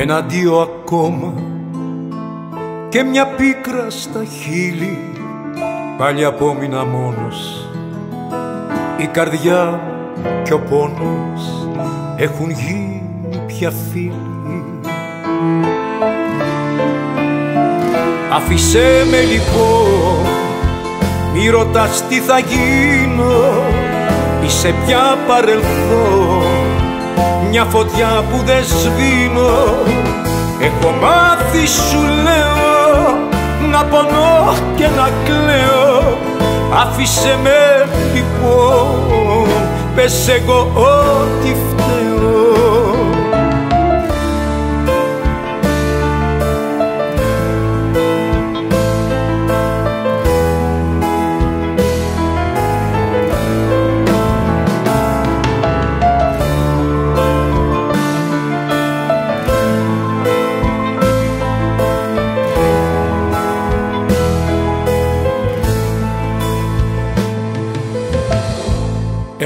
Ένα-δύο ακόμα και μια πίκρα στα χείλη πάλι απόμεινα μόνος. Η καρδιά και ο πόνος έχουν γίνει πια φίλοι. Άφησέ με λοιπόν μη ρωτάς τι θα γίνω Είσαι πια παρελθόν μια φωτιά που δεν σβήνω. Έχω μάθει σου λέω να πονώ και να κλαίω. Άφησε με λοιπόν, πες εγώ ό,τι φταίω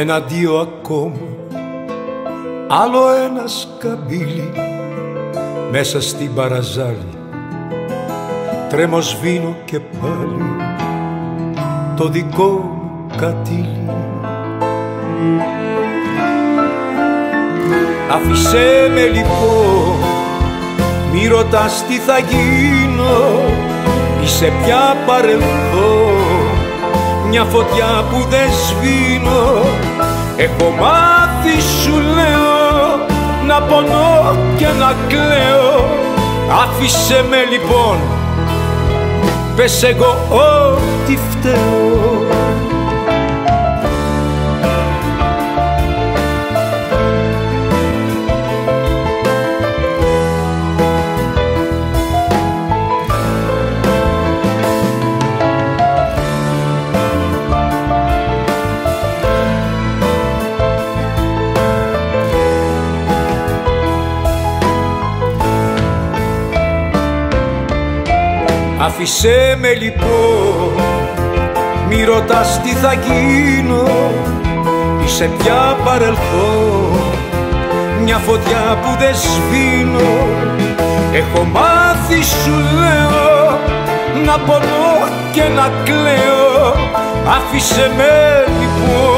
ένα-δύο ακόμα. Άλλο ένα σκαμπίλι μέσα στην παραζάλη τρέμως σβήνω και πάλι το δικό μου κατήλι. Άφησέ με λοιπόν μη ρωτάς τι θα γίνω. Είσαι πια παρελθόν μια φωτιά που δεν σβήνω Έχω μάθει σου λέω να πονώ και να κλαίω. Άφησε με λοιπόν, πες εγώ ό,τι φταίω Άφησέ με λοιπόν Μη ρωτάς τι θα γίνω Είσαι πια παρελθόν. Μια φωτιά που δεν σβήνω Έχω μάθει σου λέω Να πονώ και να κλαίω. Άφησε με λοιπόν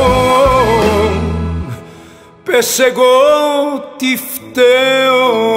Πες εγώ τι φταίω